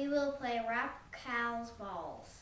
we will play Rap Cows Balls.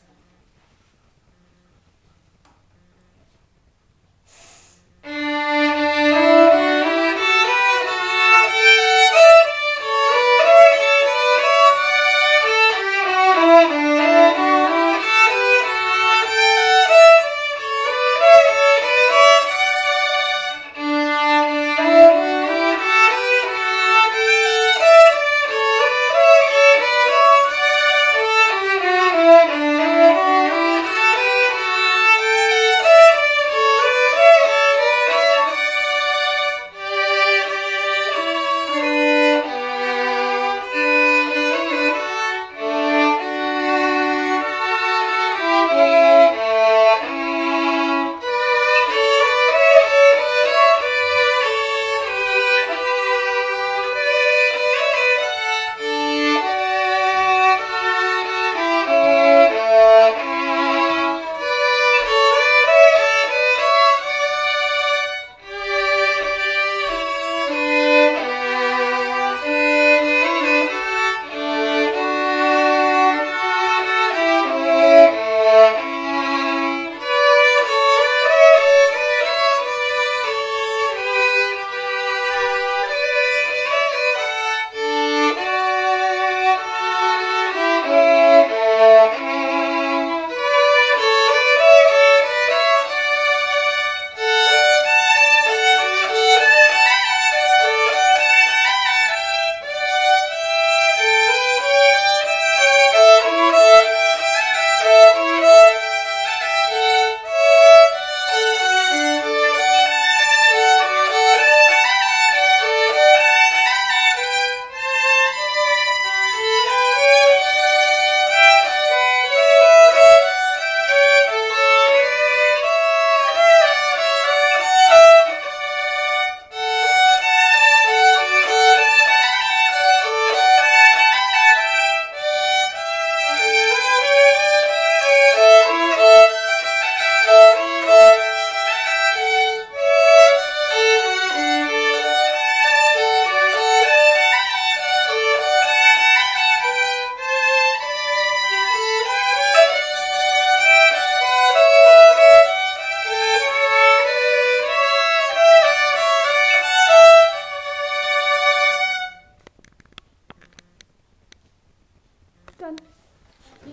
Done.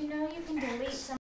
You know you can delete some.